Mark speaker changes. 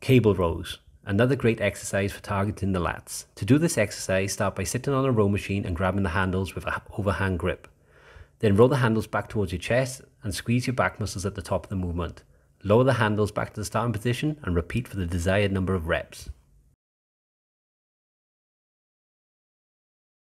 Speaker 1: Cable rows. Another great exercise for targeting the lats. To do this exercise, start by sitting on a row machine and grabbing the handles with an overhand grip. Then roll the handles back towards your chest and squeeze your back muscles at the top of the movement. Lower the handles back to the starting position and repeat for the desired number of reps.